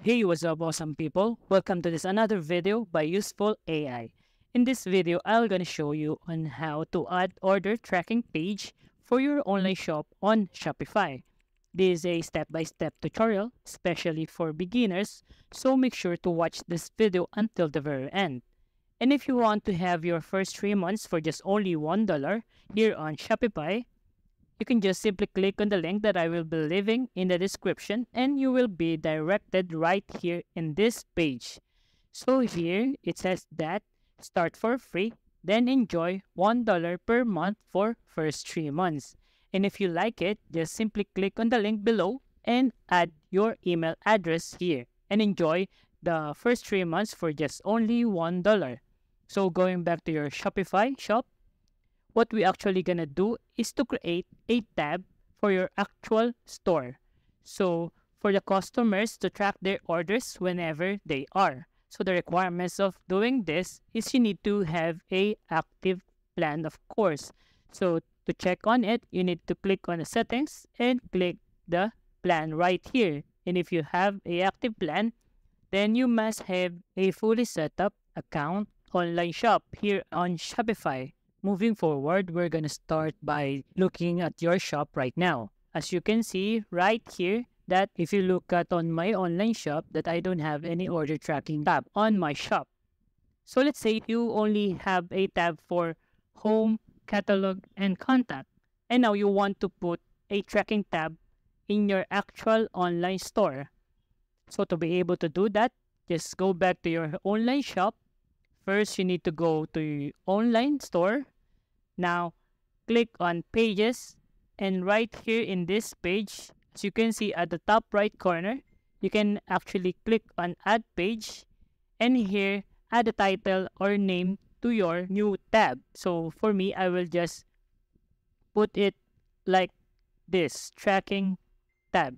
Hey, what's up awesome people? Welcome to this another video by Useful AI. In this video, I'm gonna show you on how to add order tracking page for your online shop on Shopify. This is a step-by-step -step tutorial, especially for beginners, so make sure to watch this video until the very end. And if you want to have your first 3 months for just only $1 here on Shopify, you can just simply click on the link that I will be leaving in the description and you will be directed right here in this page. So here it says that start for free, then enjoy $1 per month for first 3 months. And if you like it, just simply click on the link below and add your email address here and enjoy the first 3 months for just only $1. So going back to your Shopify shop, what we actually gonna do is to create a tab for your actual store. So for the customers to track their orders whenever they are. So the requirements of doing this is you need to have a active plan of course. So to check on it, you need to click on the settings and click the plan right here. And if you have a active plan, then you must have a fully set up account online shop here on Shopify. Moving forward, we're going to start by looking at your shop right now. As you can see right here, that if you look at on my online shop, that I don't have any order tracking tab on my shop. So let's say you only have a tab for home, catalog, and contact. And now you want to put a tracking tab in your actual online store. So to be able to do that, just go back to your online shop First, you need to go to your online store. Now, click on pages. And right here in this page, as you can see at the top right corner, you can actually click on add page. And here, add a title or name to your new tab. So for me, I will just put it like this, tracking tab.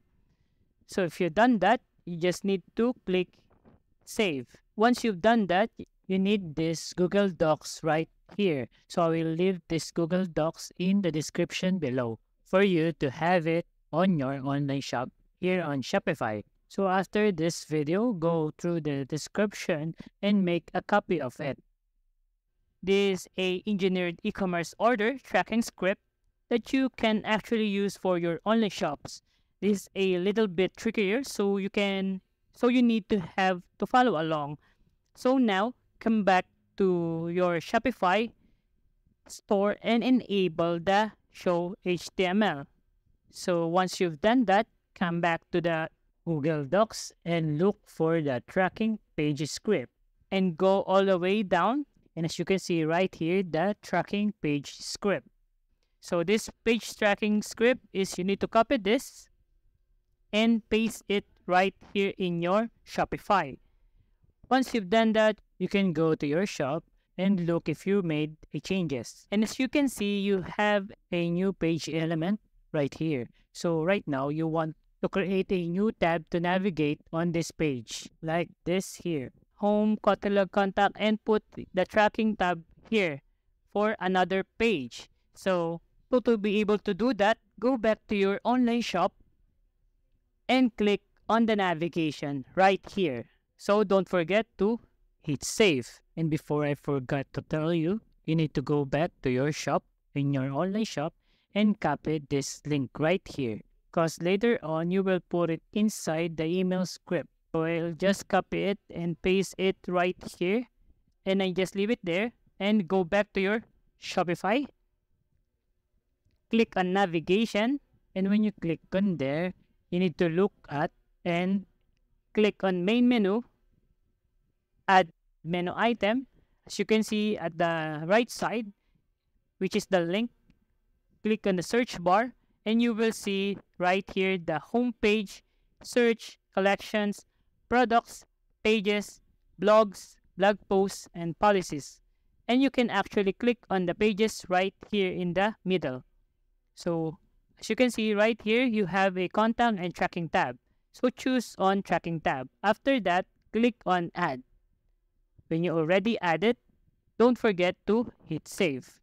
So if you've done that, you just need to click save. Once you've done that, you need this Google Docs right here. So I will leave this Google Docs in the description below for you to have it on your online shop here on Shopify. So after this video, go through the description and make a copy of it. This is a engineered e-commerce order tracking script that you can actually use for your online shops. This is a little bit trickier, so you can so you need to have to follow along. So now come back to your Shopify store and enable the show HTML. So once you've done that, come back to the Google Docs and look for the tracking page script and go all the way down. And as you can see right here, the tracking page script. So this page tracking script is you need to copy this and paste it right here in your Shopify. Once you've done that, you can go to your shop and look if you made changes. And as you can see, you have a new page element right here. So right now, you want to create a new tab to navigate on this page, like this here. Home, catalog, contact, and put the tracking tab here for another page. So, so to be able to do that, go back to your online shop and click on the navigation right here. So don't forget to hit save. And before I forgot to tell you, you need to go back to your shop in your online shop and copy this link right here. Because later on, you will put it inside the email script. So I'll just copy it and paste it right here. And I just leave it there and go back to your Shopify. Click on navigation. And when you click on there, you need to look at and click on main menu add menu item. As you can see at the right side, which is the link, click on the search bar and you will see right here the home page, search, collections, products, pages, blogs, blog posts, and policies. And you can actually click on the pages right here in the middle. So as you can see right here, you have a contact and tracking tab. So choose on tracking tab. After that, click on add. When you already add it, don't forget to hit save.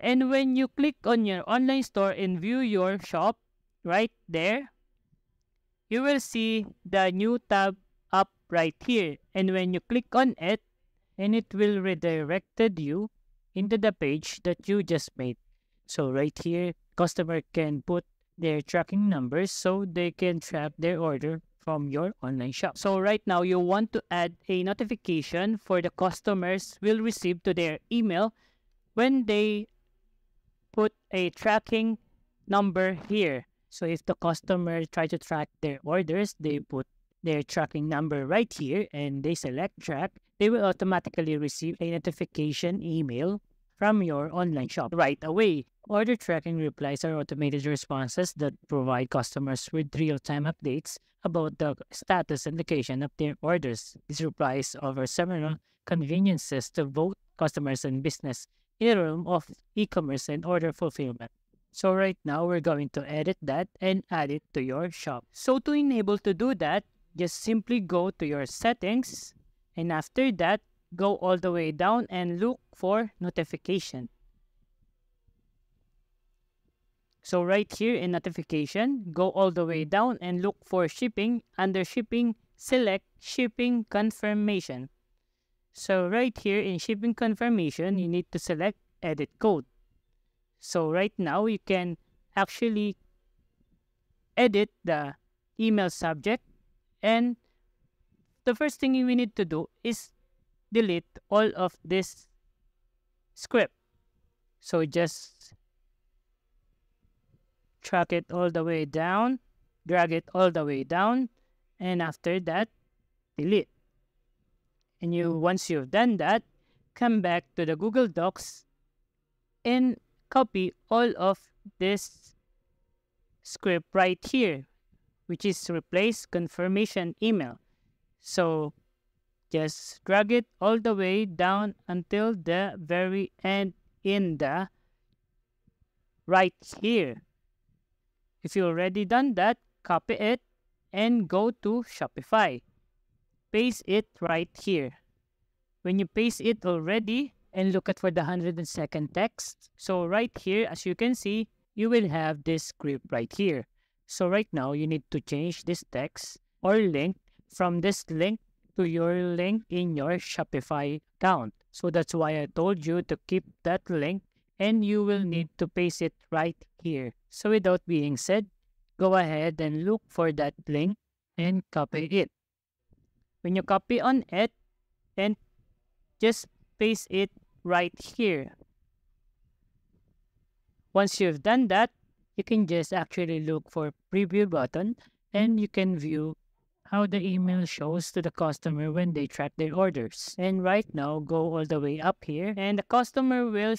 And when you click on your online store and view your shop right there, you will see the new tab up right here. And when you click on it, and it will redirected you into the page that you just made. So right here, customer can put their tracking numbers so they can track their order from your online shop. So right now, you want to add a notification for the customers will receive to their email when they put a tracking number here. So if the customer try to track their orders, they put their tracking number right here and they select track, they will automatically receive a notification email from your online shop right away. Order tracking replies are automated responses that provide customers with real-time updates about the status and location of their orders. These replies offer several conveniences to both customers and business in the realm of e-commerce and order fulfillment. So right now, we're going to edit that and add it to your shop. So to enable to do that, just simply go to your settings and after that, go all the way down and look for notification. So right here in notification, go all the way down and look for shipping. Under shipping, select shipping confirmation. So right here in shipping confirmation, you need to select edit code. So right now you can actually edit the email subject and the first thing we need to do is delete all of this script. So just track it all the way down, drag it all the way down, and after that, delete. And you once you've done that, come back to the Google Docs and copy all of this script right here, which is replace confirmation email. So just drag it all the way down until the very end in the right here. If you already done that, copy it and go to Shopify. Paste it right here. When you paste it already, and look at for the 102nd text. So right here, as you can see, you will have this script right here. So right now, you need to change this text or link from this link to your link in your Shopify account. So that's why I told you to keep that link and you will mm-hmm. need to paste it right here. So without being said, go ahead and look for that link and copy it. When you copy on it, and just paste it right here. Once you've done that, you can just actually look for preview button and you can view how the email shows to the customer when they track their orders. And right now, go all the way up here and the customer will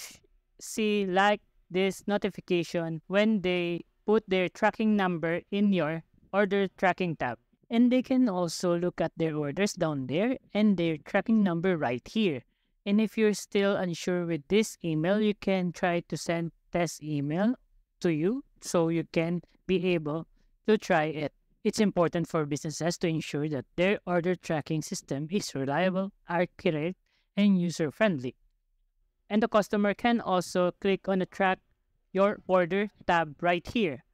see like this notification when they put their tracking number in your order tracking tab. And they can also look at their orders down there and their tracking number right here. And if you're still unsure with this email, you can try to send test email to you so you can be able to try it. It's important for businesses to ensure that their order tracking system is reliable, accurate, and user-friendly. And the customer can also click on the track your order tab right here.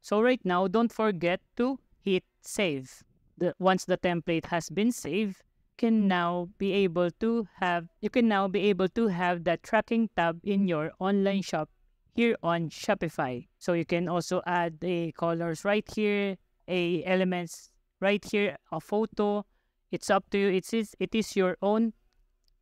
So right now, don't forget to hit save. The, once the template has been saved, can now be able to have you can now be able to have that tracking tab in your online shop here on Shopify. So you can also add a colors right here, a elements right here, a photo. It's up to you. It is it is your own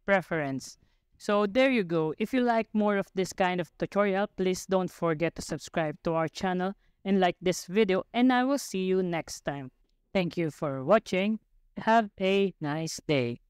preference. So there you go. If you like more of this kind of tutorial, please don't forget to subscribe to our channel and like this video and I will see you next time. Thank you for watching. Have a nice day.